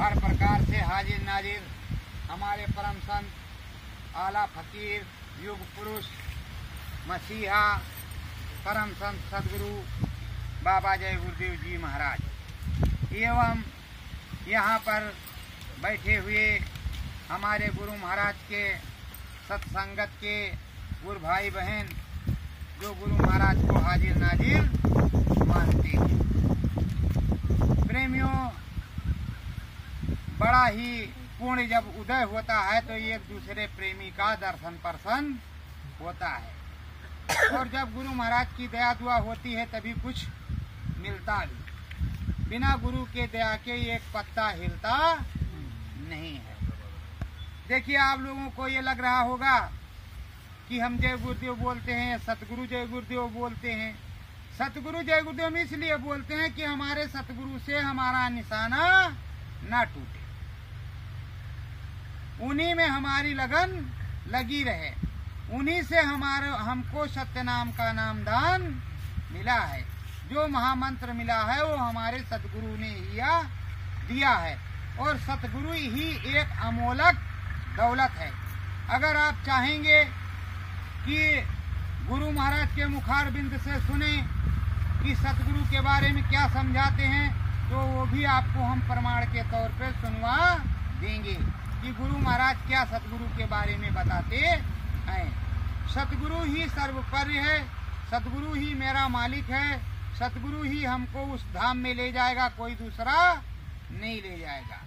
हर प्रकार से हाजिर नाजिर हमारे परम संत, आला फकीर, युग पुरुष, मसीहा, परम संत सदगुरु, बाबा जय गुरुदेव जी महाराज। एवं यहाँ पर बैठे हुए हमारे गुरु महाराज के सत्संगत के गुरु भाई बहन जो गुरु महाराज को हाजिर नाजिर मानते हैं। प्रेमियों, बड़ा ही पूर्ण जब उदय होता है तो एक दूसरे प्रेमी का दर्शन परसन होता है। और जब गुरु महाराज की दया दुआ होती है तभी कुछ मिलता भी बिना गुरु के दया के एक पत्ता हिलता नहीं है। देखिए आप लोगों को ये लग रहा होगा कि हम जय गुरुदेव बोलते हैं, सतगुरु जय गुरुदेव बोलते हैं। सतगुरु जय गुरुदेव हम इसलिए बोलते हैं कि हमारे सतगुरु से हमारा निशाना ना टूटे। उन्हीं में हमारी लगन लगी रहे। उन्हीं से हमारे, हमको सत्य नाम का नाम दान मिला है। जो महामंत्र मिला है, वो हमारे सतगुरु ने ही दिया है। और सतगुरु ही एक अमोलक दौलत है। अगर आप चाहेंगे कि गुरु महाराज के मुखार बिंद से सुने कि सतगुरु के बारे में क्या समझाते हैं तो वो भी आपको हम प्रमाण के तौर पर सुनवा देंगे कि गुरु महाराज क्या सतगुरु के बारे में बताते हैं। सतगुरु ही सर्वपर्य है सतगुरु ही मेरा मालिक है सतगुरु ही हमको उस धाम में ले जाएगा, कोई दूसरा नहीं ले जाएगा।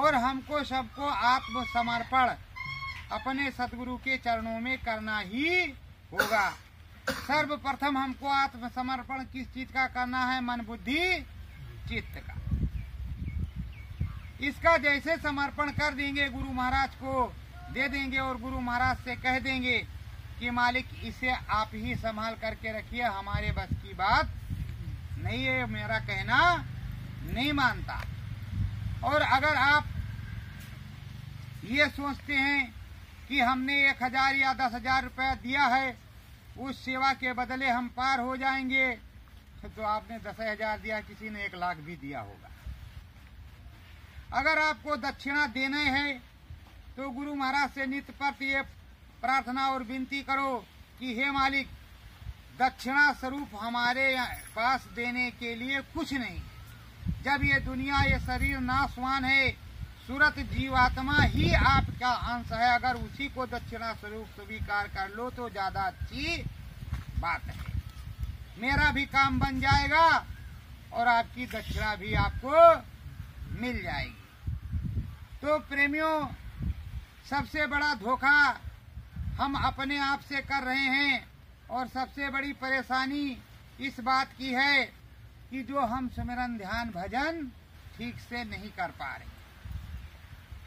और हमको सबको आत्मसमर्पण अपने सतगुरु के चरणों में करना ही होगा। सर्वप्रथम हमको आत्मसमर्पण किस चीज़ का करना है? मन, बुद्धि, चित्त का। इसका जैसे समर्पण कर देंगे गुरु महाराज को, दे देंगे और गुरु महाराज से कह देंगे कि मालिक, इसे आप ही संभाल करके रखिए, हमारे बस की बात नहीं है, मेरा कहना नहीं मानता। और अगर आप ये सोचते हैं कि हमने एक हज़ार या दस हज़ार रुपया दिया है, उस सेवा के बदले हम पार हो जाएँगे तो आपने दस हज़ार दिया, किसी ने एक लाख भी दिया होगा। अगर आपको दक्षिणा देने हैं तो गुरु महाराज से नित्य प्रति ये प्रार्थना और विनती करो कि हे मालिक, दक्षिणा स्वरूप हमारे पास देने के लिए कुछ नहीं जब ये दुनिया, ये शरीर नाशवान है सूरत जीवात्मा ही आपका अंश है। अगर उसी को दक्षिणा स्वरूप स्वीकार कर लो तो ज़्यादा अच्छी बात है। मेरा भी काम बन जाएगा और आपकी दक्षिणा भी आपको मिल जाएगी। तो प्रेमियों, सबसे बड़ा धोखा हम अपने आप से कर रहे हैं और सबसे बड़ी परेशानी इस बात की है कि जो हम सुमिरन ध्यान भजन ठीक से नहीं कर पा रहे।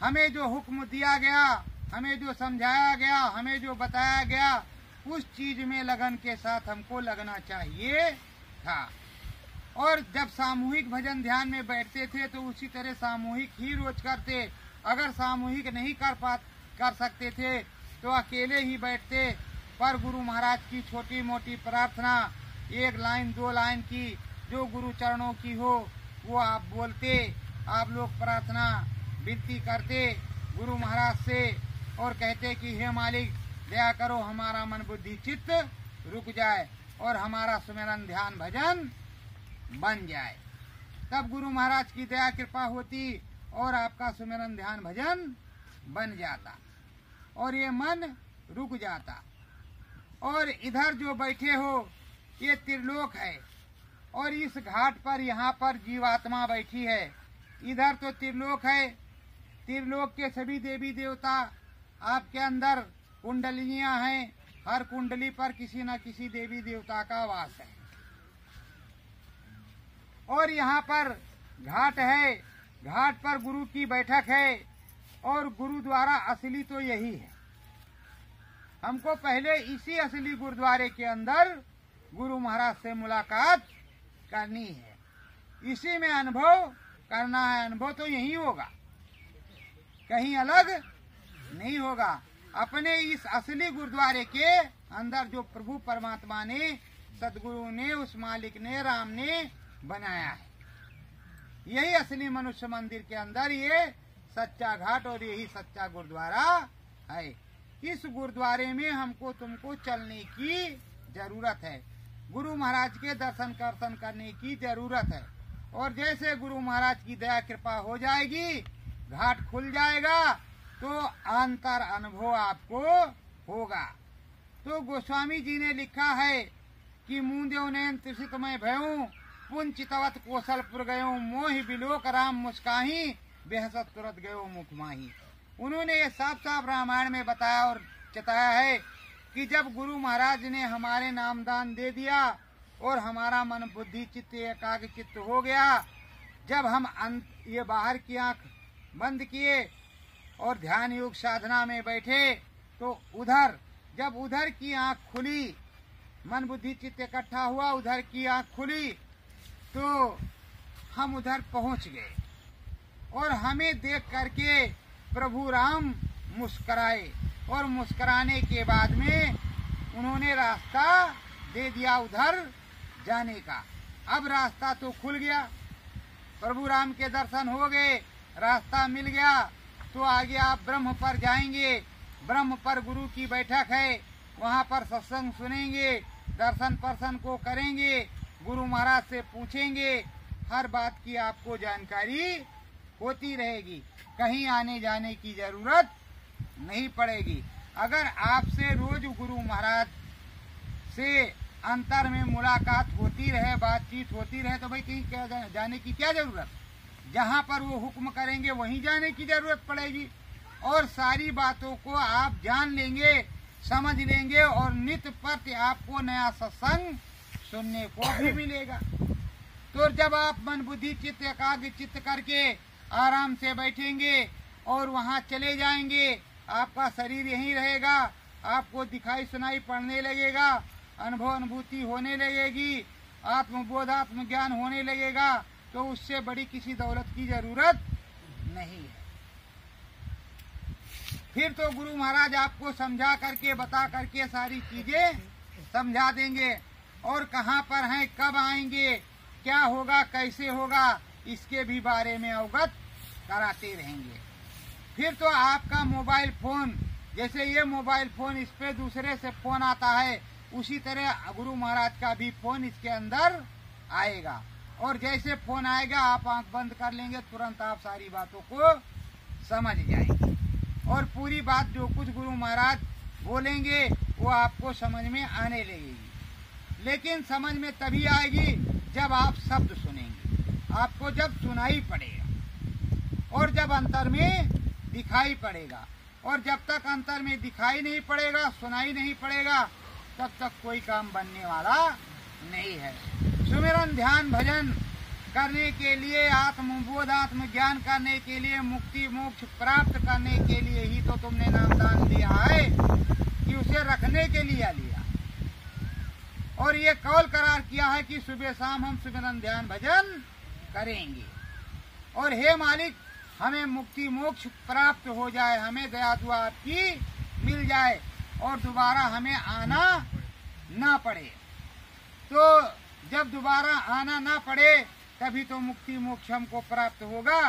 हमें जो हुक्म दिया गया, हमें जो समझाया गया, हमें जो बताया गया, उस चीज़ में लगन के साथ हमको लगना चाहिए था। और जब सामूहिक भजन ध्यान में बैठते थे तो उसी तरह सामूहिक ही रोज करते। अगर सामूहिक नहीं कर पा कर सकते थे तो अकेले ही बैठते। पर गुरु महाराज की छोटी मोटी प्रार्थना, एक लाइन, दो लाइन की, जो गुरु चरणों की हो, वो आप बोलते। आप लोग प्रार्थना विनती करते गुरु महाराज से और कहते कि, हे मालिक, दया करो, हमारा मन बुद्धि चित्त रुक जाए और हमारा सुमेरन ध्यान भजन बन जाए। तब गुरु महाराज की दया कृपा होती और आपका सुमेरन ध्यान भजन बन जाता और ये मन रुक जाता। और इधर जो बैठे हो, ये त्रिलोक है और इस घाट पर यहाँ पर जीवात्मा बैठी है। इधर तो त्रिलोक है त्रिलोक के सभी देवी देवता आपके अंदर कुंडलियाँ हैं। हर कुंडली पर किसी न किसी देवी देवता का वास है। और यहाँ पर घाट है। घाट पर गुरु की बैठक है और गुरु द्वारा असली तो यही है। हमको पहले इसी असली गुरुद्वारे के अंदर गुरु महाराज से मुलाकात करनी है। इसी में अनुभव करना है। अनुभव तो यही होगा। कहीं अलग नहीं होगा। अपने इस असली गुरुद्वारे के अंदर जो प्रभु परमात्मा ने, सदगुरु ने, उस मालिक ने, राम ने बनाया है। यही असली मनुष्य मंदिर के अंदर ये सच्चा घाट और यही सच्चा गुरुद्वारा है। इस गुरुद्वारे में हमको, तुमको चलने की ज़रूरत है। गुरु महाराज के दर्शन कर्शन करने की ज़रूरत है। और जैसे गुरु महाराज की दया, कृपा हो जाएगी घाट खुल जाएगा तो अंतर अनुभव आपको होगा। तो गोस्वामी जी ने लिखा है कि मुंदेव नयन त्रिषित में भयू, पुंचितवत कौशलपुर गयो, मोहि बिलोक राम मुस्काही, बेहसत तुरत गयो मुख माही। उन्होंने ये साफ़ साफ़ रामायण में बताया और चताया है कि जब गुरु महाराज ने हमारे नामदान दे दिया और हमारा मन बुद्धि चित्त एकाग्र चित्त हो गया, जब हम ये बाहर की आँख बंद किए और ध्यान योग साधना में बैठे तो उधर, जब उधर की आँख खुली, मन बुद्धि चित्त इकट्ठा हुआ, उधर की आँख खुली तो हम उधर पहुँच गए। और हमें देख करके प्रभु राम मुस्कराए और मुस्कराने के बाद में उन्होंने रास्ता दे दिया उधर जाने का। अब रास्ता तो खुल गया। प्रभु राम के दर्शन हो गए। रास्ता मिल गया तो आगे आप ब्रह्म पर जाएँगे। ब्रह्म पर गुरु की बैठक है, वहाँ पर सत्संग सुनेंगे, दर्शन पर्सन को करेंगे, गुरु महाराज से पूछेंगे, हर बात की आपको जानकारी होती रहेगी। कहीं आने जाने की ज़रूरत नहीं पड़ेगी। अगर आपसे रोज गुरु महाराज से अंतर में मुलाकात होती रहे, बातचीत होती रहे तो भाई कहीं जाने की क्या ज़रूरत? जहाँ पर वो हुक्म करेंगे, वहीं जाने की ज़रूरत पड़ेगी। और सारी बातों को आप जान लेंगे, समझ लेंगे और नित्य प्रति आपको नया सत्संग सुनने को भी मिलेगा। तो जब आप मन बुद्धि चित्त एकाग्र चित्त करके आराम से बैठेंगे और वहाँ चले जाएँगे, आपका शरीर यहीं रहेगा, आपको दिखाई सुनाई पड़ने लगेगा, अनुभव अनुभूति होने लगेगी, आत्मबोध आत्मज्ञान होने लगेगा तो उससे बड़ी किसी दौलत की ज़रूरत नहीं है। फिर तो गुरु महाराज आपको समझा करके, बता करके सारी चीज़ें समझा देंगे। और कहाँ पर हैं, कब आएँगे, क्या होगा, कैसे होगा, इसके भी बारे में अवगत कराते रहेंगे। फिर तो आपका मोबाइल फ़ोन, जैसे ये मोबाइल फ़ोन इस पे दूसरे से फ़ोन आता है, उसी तरह गुरु महाराज का भी फ़ोन इसके अंदर आएगा। और जैसे फ़ोन आएगा, आप आँख बंद कर लेंगे, तुरंत आप सारी बातों को समझ जाएँगे। और पूरी बात जो कुछ गुरु महाराज बोलेंगे, वो आपको समझ में आने लगेगी। लेकिन समझ में तभी आएगी जब आप शब्द सुनेंगे। आपको जब सुनाई पड़ेगा और जब अंतर में दिखाई पड़ेगा। और जब तक अंतर में दिखाई नहीं पड़ेगा, सुनाई नहीं पड़ेगा, तब तक कोई काम बनने वाला नहीं है। सुमिरन ध्यान भजन करने के लिए आत्मबोध आत्म ज्ञान करने के लिए, मुक्ति मोक्ष प्राप्त करने के लिए ही तो तुमने नामदान दिया है कि उसे रखने के लिए लिया। और ये कौल करार किया है कि सुबह शाम हम सुमिरन ध्यान भजन करेंगे। और हे मालिक, हमें मुक्ति मोक्ष प्राप्त हो जाए, हमें दया दुआ आपकी मिल जाए और दोबारा हमें आना ना पड़े। तो जब दोबारा आना ना पड़े, तभी तो मुक्ति मोक्ष हमको प्राप्त होगा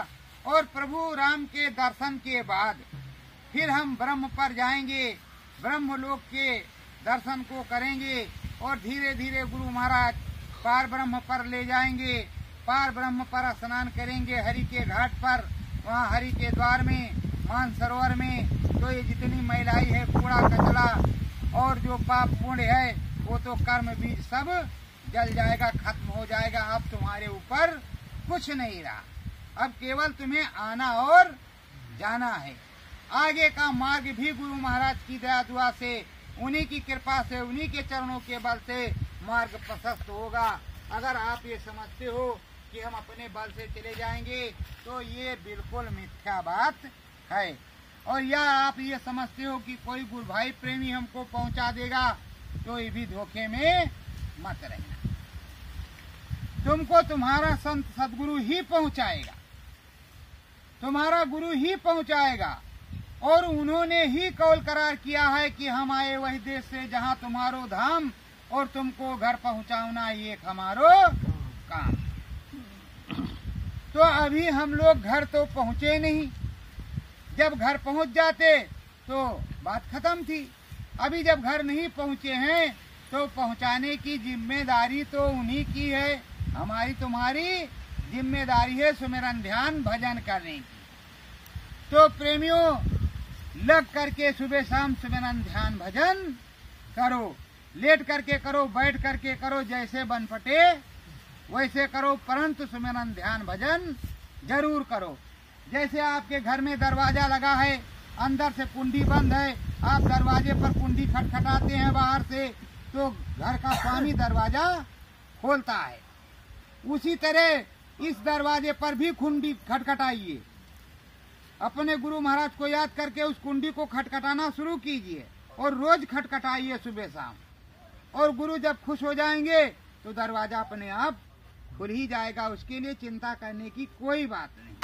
और प्रभु राम के दर्शन के बाद फिर हम ब्रह्म पर जाएँगे ब्रह्म लोक के दर्शन को करेंगे और धीरे धीरे गुरु महाराज पार ब्रह्म पर ले जाएँगे, पार ब्रह्म पर स्नान करेंगे हरि के घाट पर, वहाँ हरि के द्वार में मान सरोवर में तो ये जितनी महिलाई है कूड़ा कचरा और जो पाप पुण्य है, वो तो कर्म बीज सब जल जाएगा, खत्म हो जाएगा। अब तुम्हारे ऊपर कुछ नहीं रहा। अब केवल तुम्हें आना और जाना है। आगे का मार्ग भी गुरु महाराज की दया दुआ से, उन्हीं की कृपा से, उन्हीं के चरणों के बल से मार्ग प्रशस्त होगा। अगर आप ये समझते हो कि हम अपने बल से चले जाएँगे तो ये बिल्कुल मिथ्या बात है। और या आप ये समझते हो कि कोई गुरु भाई प्रेमी हमको पहुँचा देगा तो ये भी धोखे में मत रहना तुमको तुम्हारा संत सदगुरु ही पहुंचाएगा। तुम्हारा गुरु ही पहुंचाएगा। और उन्होंने ही कौल करार किया है कि हम आए वही देश से जहाँ तुम्हारो धाम और तुमको घर पहुँचाना ये हमारो काम। तो अभी हम लोग घर तो पहुँचे नहीं। जब घर पहुँच जाते तो बात खत्म थी। अभी जब घर नहीं पहुँचे हैं तो पहुँचाने की ज़िम्मेदारी तो उन्हीं की है। हमारी तुम्हारी ज़िम्मेदारी है सुमेरन ध्यान भजन करने की। तो प्रेमियों, लग करके सुबह शाम सुमेरन ध्यान भजन करो। लेट करके करो, बैठ करके करो, जैसे बन पटे वैसे करो, परंतु सुमेरन ध्यान भजन ज़रूर करो। जैसे आपके घर में दरवाज़ा लगा है, अंदर से कुंडी बंद है, आप दरवाजे पर कुंडी खटखटाते हैं बाहर से तो घर का स्वामी दरवाज़ा खोलता है। उसी तरह इस दरवाजे पर भी कुंडी खटखटाइए। अपने गुरु महाराज को याद करके उस कुंडी को खटखटाना शुरू कीजिए और रोज खटखटाइए सुबह शाम। और गुरु जब खुश हो जाएँगे तो दरवाज़ा अपने आप खुल ही जाएगा। उसके लिए चिंता करने की कोई बात नहीं।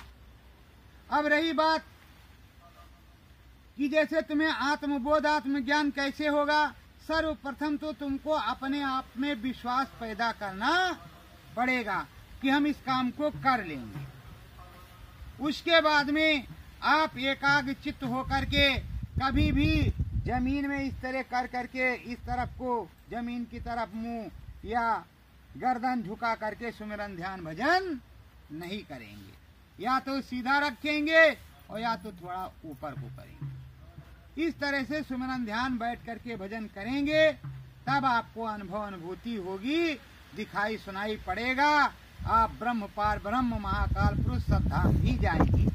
अब रही बात कि जैसे तुम्हें आत्मबोध, आत्मज्ञान कैसे होगा, सर्वप्रथम तो तुमको अपने आप में विश्वास पैदा करना पड़ेगा कि हम इस काम को कर लेंगे। उसके बाद में आप एकाग्र चित्त होकर के कभी भी ज़मीन में इस तरह कर करके इस तरफ़ को, ज़मीन की तरफ़ मुँह या गर्दन झुका करके सुमिरन ध्यान भजन नहीं करेंगे। या तो सीधा रखेंगे और या तो थोड़ा ऊपर को करेंगे। इस तरह से सुमिरन ध्यान बैठ करके भजन करेंगे, तब आपको अनुभव अनुभूति होगी। दिखाई सुनाई पड़ेगा। आप ब्रह्म पार ब्रह्म महाकाल पुरुष सद्धाम ही जाएँगे।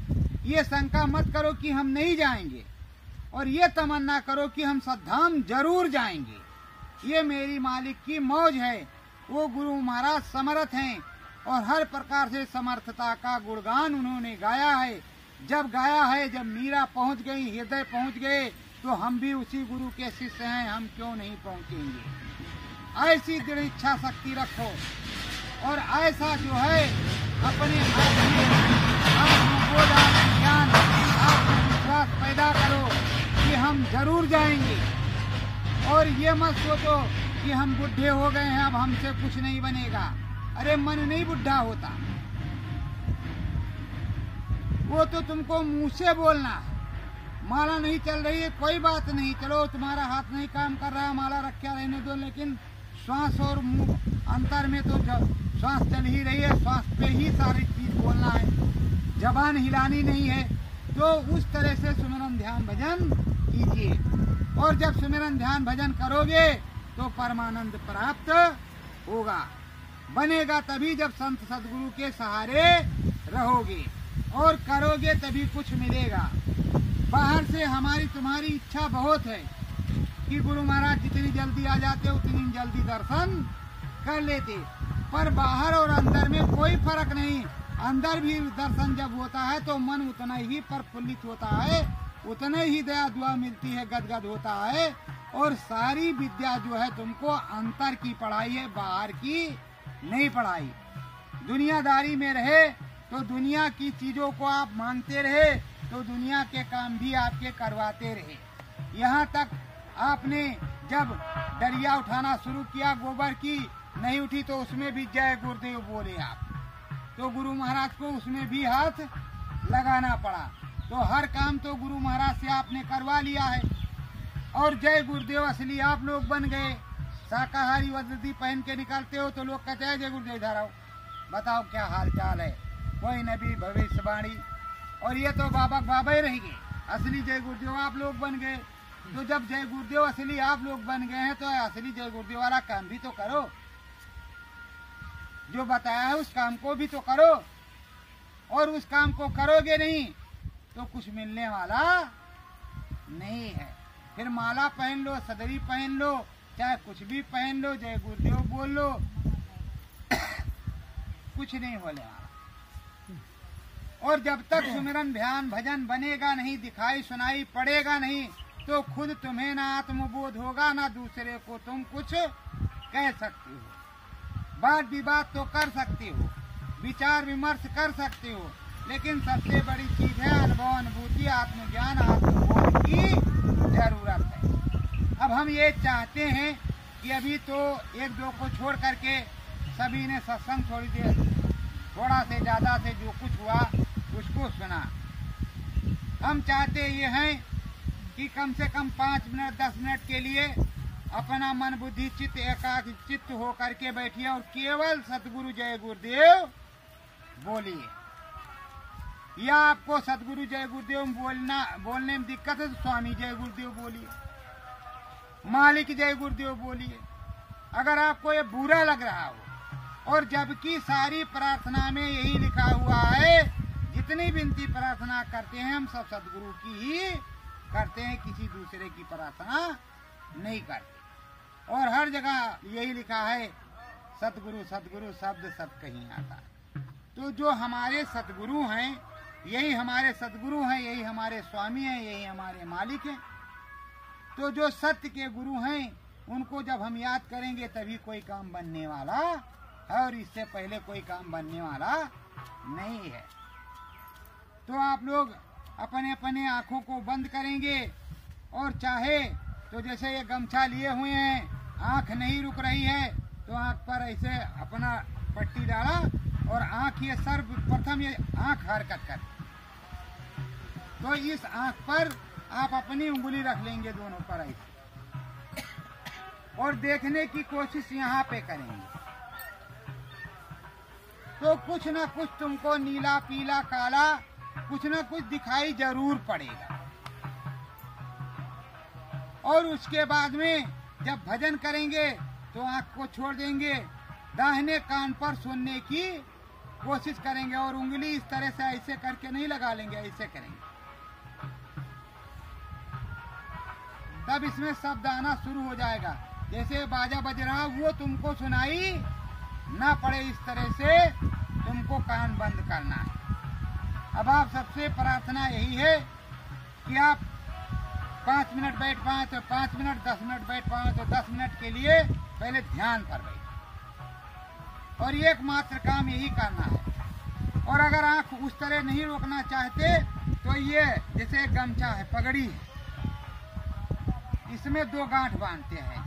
ये शंका मत करो कि हम नहीं जाएँगे। और ये तमन्ना करो कि हम सद्धाम ज़रूर जाएँगे। ये मेरी मालिक की मौज है। वो गुरु महाराज समर्थ हैं और हर प्रकार से समर्थता का गुणगान उन्होंने गाया है। जब गाया है, जब मीरा पहुँच गई, हृदय पहुँच गए तो हम भी उसी गुरु के शिष्य हैं। हम क्यों नहीं पहुँचेंगे? ऐसी दृढ़ इच्छा शक्ति रखो। और ऐसा जो है, अपने आप में ज्ञान, आत्मविश्वास पैदा करो कि हम ज़रूर जाएँगे। और ये मत सोचो कि हम बुढ़े हो गए हैं, अब हमसे कुछ नहीं बनेगा। अरे, मन नहीं बुढ़ा होता। वो तो तुमको मुँह से बोलना। माला नहीं चल रही है, कोई बात नहीं। चलो, तुम्हारा हाथ नहीं काम कर रहा, माला रखा रहने दो, लेकिन श्वास और अंतर में तो श्वास चल ही रही है, श्वास पे ही सारी चीज़ बोलना है। जबान हिलानी नहीं है तो उस तरह से सुमिरन ध्यान भजन कीजिए। और जब सुमिरन ध्यान भजन करोगे तो परमानंद प्राप्त होगा। बनेगा तभी जब संत सदगुरु के सहारे रहोगे, और करोगे तभी कुछ मिलेगा। बाहर से हमारी तुम्हारी इच्छा बहुत है। कि गुरु महाराज जितनी जल्दी आ जाते, उतनी जल्दी दर्शन कर लेते। पर बाहर और अंदर में कोई फ़र्क नहीं। अंदर भी दर्शन जब होता है तो मन उतना ही प्रफुल्लित होता है। उतने ही दया दुआ मिलती है, गदगद होता है। और सारी विद्या जो है, तुमको अंतर की पढ़ाई है, बाहर की नहीं पढ़ाई। दुनियादारी में रहे तो दुनिया की चीज़ों को आप मांगते रहे तो दुनिया के काम भी आपके करवाते रहे। यहाँ तक आपने जब दरिया उठाना शुरू किया, गोबर की नहीं उठी तो उसमें भी जय गुरुदेव बोले आप। तो गुरु महाराज को उसमें भी हाथ लगाना पड़ा। तो हर काम तो गुरु महाराज से आपने करवा लिया है। और जय गुरुदेव, असली आप लोग बन गए। शाकाहारी वर्दी पहन के निकलते हो तो लोग कहते हैं, जय गुरुदेव धराओ बताओ क्या हाल चाल है? कोई नबी भविष्यवाणी। और ये तो बाबा बाबा ही रहेंगे असली जय गुरुदेव आप लोग बन गए। तो जब जय गुरुदेव असली आप लोग बन गए हैं तो असली जय गुरुदेव वाला काम भी तो करो। जो बताया है उस काम को भी तो करो। और उस काम को करोगे नहीं तो कुछ मिलने वाला नहीं है। फिर माला पहन लो, सदरी पहन लो, चाहे कुछ भी पहन लो, जय गुरुदेव बोल लो। कुछ नहीं बोले और जब तक सुमिरन ध्यान भजन बनेगा नहीं, दिखाई सुनाई पड़ेगा नहीं तो खुद तुम्हें ना आत्मबोध होगा, ना दूसरे को तुम कुछ कह सकते हो। बात विवाद तो कर सकते हो, विचार विमर्श कर सकते हो, लेकिन सबसे बड़ी चीज़ है अनुभव अनुभूति आत्मज्ञान, आत्मबोध की ज़रूरत है। अब हम ये चाहते हैं कि अभी तो एक दो को छोड़ करके सभी ने सत्संग थोड़ी देर, थोड़ा से ज़्यादा से जो कुछ हुआ, उसको सुना। हम चाहते ये हैं कि कम से कम पाँच मिनट, दस मिनट के लिए अपना मन, बुद्धि, चित्त, एकाग्र, चित्त हो करके बैठिए और केवल सतगुरु जय गुरुदेव बोलिए। या आपको सतगुरु जय गुरुदेव बोलना, बोलने में दिक्कत है तो स्वामी जय गुरुदेव बोलिए। मालिक जय गुरुदेव बोलिए। अगर आपको ये बुरा लग रहा हो, और जबकि सारी प्रार्थना में यही लिखा हुआ है, जितनी विनती प्रार्थना करते हैं हम सब सदगुरु की ही करते हैं, किसी दूसरे की प्रार्थना नहीं करते। और हर जगह यही लिखा है, सतगुरु सतगुरु शब्द सब कहीं आता है। तो जो हमारे सतगुरु हैं, यही हमारे सतगुरु हैं, यही हमारे स्वामी हैं, यही हमारे मालिक हैं। तो जो सत्य के गुरु हैं, उनको जब हम याद करेंगे, तभी कोई काम बनने वाला है और इससे पहले कोई काम बनने वाला नहीं है। तो आप लोग अपने अपने आँखों को बंद करेंगे। और चाहे तो जैसे ये गमछा लिए हुए हैं, आँख नहीं रुक रही है तो आँख पर ऐसे अपना पट्टी डाला और आँख ये सर्वप्रथम ये आँख हरकत कर। तो इस आँख पर आप अपनी उंगली रख लेंगे दोनों पर ऐसे और देखने की कोशिश यहाँ पे करेंगे। तो कुछ ना कुछ तुमको नीला, पीला, काला कुछ ना कुछ दिखाई ज़रूर पड़ेगा। और उसके बाद में जब भजन करेंगे तो आँख को छोड़ देंगे, दाहिने कान पर सुनने की कोशिश करेंगे और उंगली इस तरह से ऐसे करके नहीं लगा लेंगे, ऐसे करेंगे। तब इसमें शब्द आना शुरू हो जाएगा। जैसे बाजा बज रहा, वो तुमको सुनाई ना पड़े इस तरह से तुमको कान बंद करना। है अब आप सबसे प्रार्थना यही है कि आप पाँच मिनट बैठ पाए तो पाँच मिनट, दस मिनट बैठ पाए तो दस मिनट के लिए पहले ध्यान पर बैठ और एकमात्र काम यही करना है। और अगर आँख उस तरह नहीं रोकना चाहते तो ये जैसे गमछा है, पगड़ी है। इसमें दो गांठ बांधते हैं।